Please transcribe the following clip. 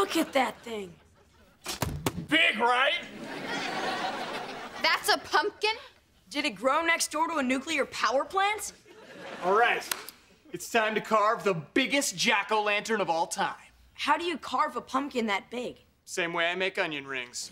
Look at that thing. Big, right? That's a pumpkin? Did it grow next door to a nuclear power plant? All right. It's time to carve the biggest jack-o'-lantern of all time. How do you carve a pumpkin that big? Same way I make onion rings.